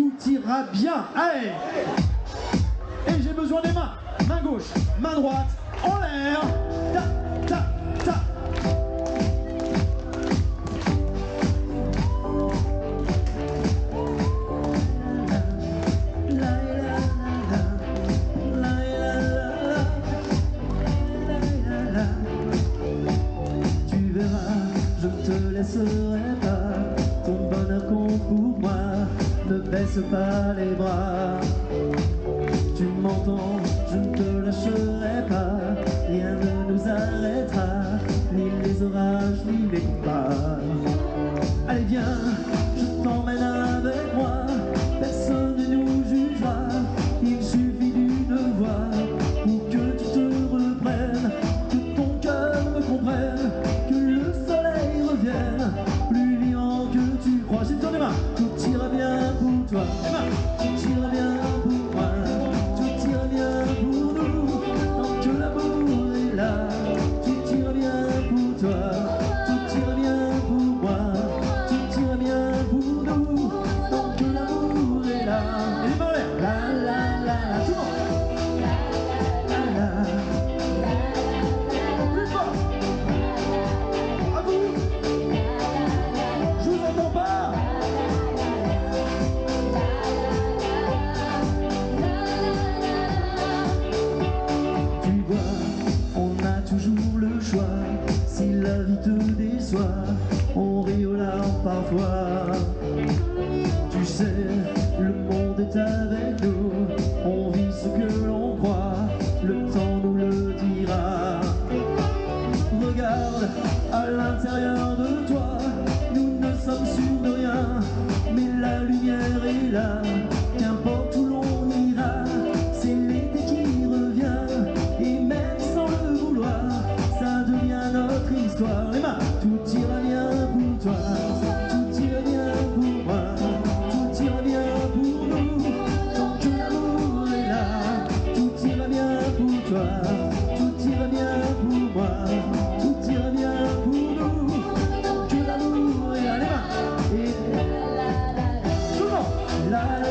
Tout ira bien. Allez Et j'ai besoin des mains. Main gauche, main droite, en l'air. Ta, ta, ta. Tu verras, je te laisserai pas ton bonheur compte pour moi ne baisse pas les bras. Tu m'entends, je ne te lâcherai pas, rien ne nous arrêtera, ni les orages, ni les combats. Allez viens tout ira bien pour toi. Tout ira bien pour toi. si la vie te déçoit, on rit aux larmes parfois. Tu sais, le monde est avec nous. life.